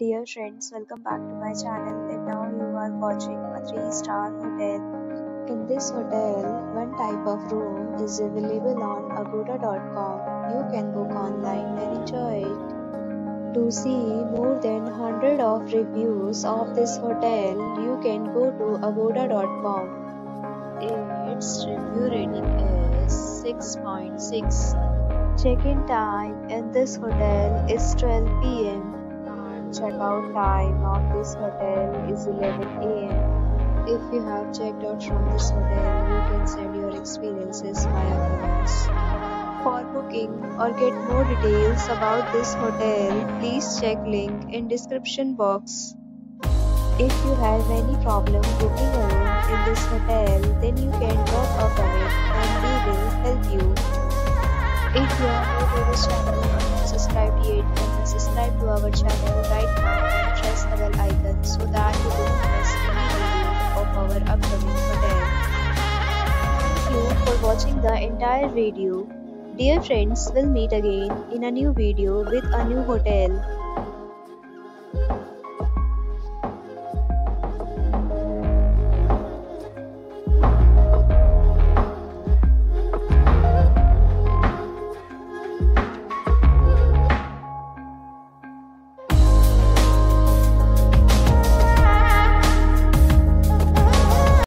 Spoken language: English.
Dear friends, welcome back to my channel and now you are watching a 3-star hotel. In this hotel, one type of room is available on agoda.com. You can book online and enjoy it. To see more than 100 of reviews of this hotel, you can go to agoda.com. Its review rating is 6.6. Check-in time in this hotel is 12 pm. Checkout time of this hotel is 11 am. If you have checked out from this hotel, you can send your experiences via comments. For booking or get more details about this hotel, please check link in description box. If you have any problem booking a room If you are new to this channel and not subscribed yet, then subscribe to our channel right now and press the bell icon so that you don't miss any video of our upcoming hotel. Thank you for watching the entire video. Dear friends, we'll meet again in a new video with a new hotel.